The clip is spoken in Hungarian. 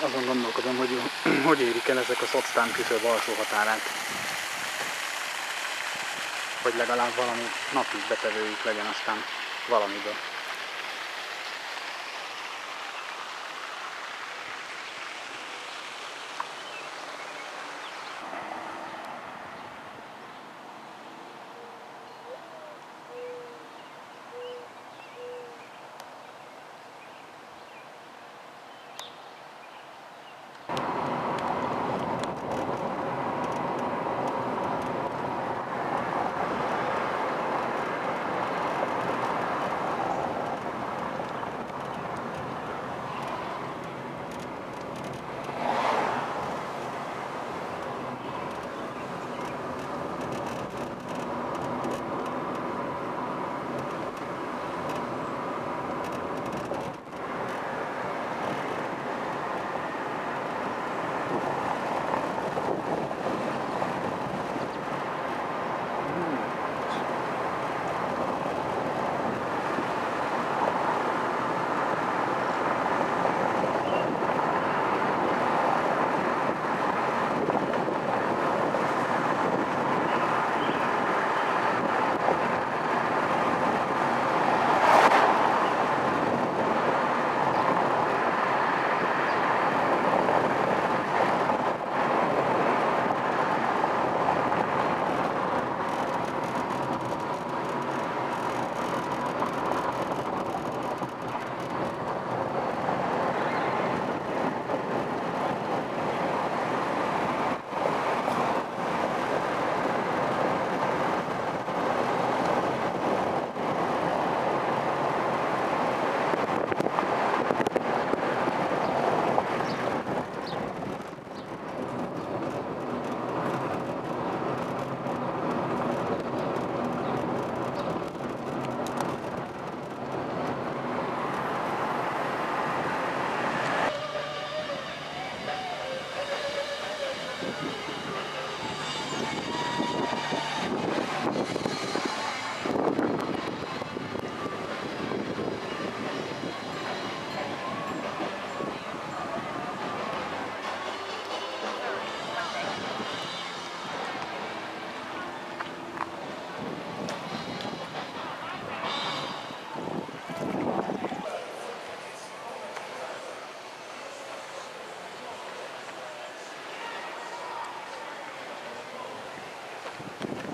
azon gondolkodom, hogy hogy érik el ezek a szoctán küszöb alsó határát. Hogy legalább valami napi betevőjük legyen aztán valamiből. 何?